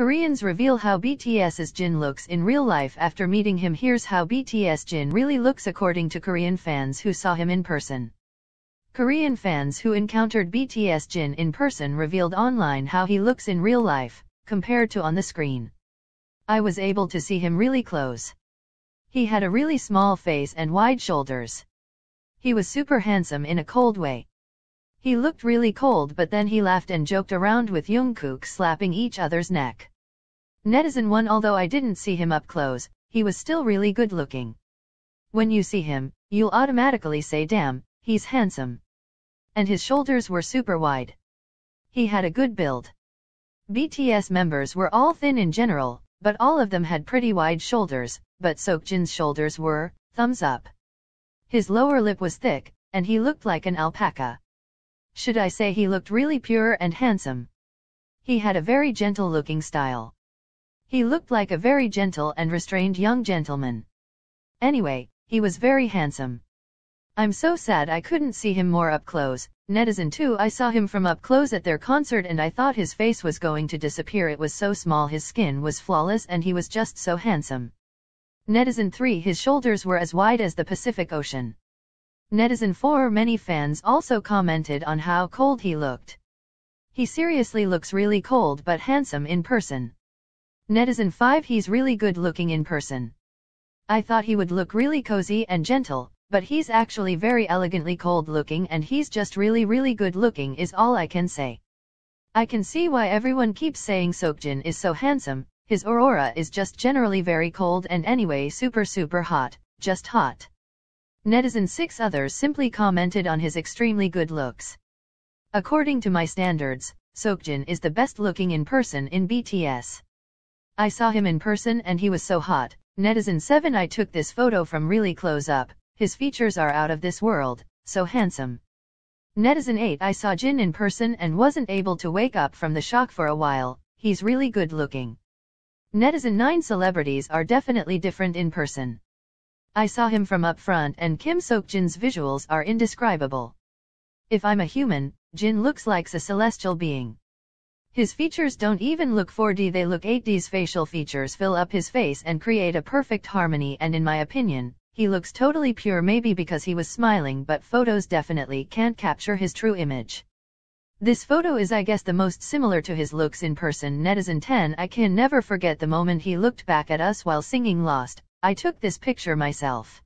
Koreans reveal how BTS's Jin looks in real life after meeting him. Here's how BTS Jin really looks according to Korean fans who saw him in person. Korean fans who encountered BTS Jin in person revealed online how he looks in real life, compared to on the screen. I was able to see him really close. He had a really small face and wide shoulders. He was super handsome in a cold way. He looked really cold but then he laughed and joked around with Jungkook slapping each other's neck. Netizen 1 Although I didn't see him up close, he was still really good looking. When you see him, you'll automatically say damn, he's handsome. And his shoulders were super wide. He had a good build. BTS members were all thin in general, but all of them had pretty wide shoulders, but Seokjin's shoulders were, thumbs up. His lower lip was thick, and he looked like an alpaca. Should I say he looked really pure and handsome? He had a very gentle-looking style. He looked like a very gentle and restrained young gentleman. Anyway, he was very handsome. I'm so sad I couldn't see him more up close, Netizen 2 I saw him from up close at their concert and I thought his face was going to disappear it was so small his skin was flawless and he was just so handsome. Netizen 3 His shoulders were as wide as the Pacific Ocean. Netizen 4 Many fans also commented on how cold he looked. He seriously looks really cold but handsome in person. Netizen 5 He's really good looking in person. I thought he would look really cozy and gentle, but he's actually very elegantly cold looking and he's just really really good looking is all I can say. I can see why everyone keeps saying Seokjin is so handsome, his aurora is just generally very cold and anyway super super hot, just hot. Netizen 6 others simply commented on his extremely good looks. According to my standards, Seokjin is the best looking in person in BTS. I saw him in person and he was so hot. Netizen 7 I took this photo from really close up, his features are out of this world, so handsome. Netizen 8 I saw Jin in person and wasn't able to wake up from the shock for a while, he's really good looking. Netizen 9 Celebrities are definitely different in person. I saw him from up front and Kim Seokjin's visuals are indescribable. If I'm a human, Jin looks like a celestial being. His features don't even look 4D they look 8D's facial features fill up his face and create a perfect harmony and in my opinion, he looks totally pure maybe because he was smiling but photos definitely can't capture his true image. This photo is I guess the most similar to his looks in person Netizen 10 I can never forget the moment he looked back at us while singing Lost, I took this picture myself.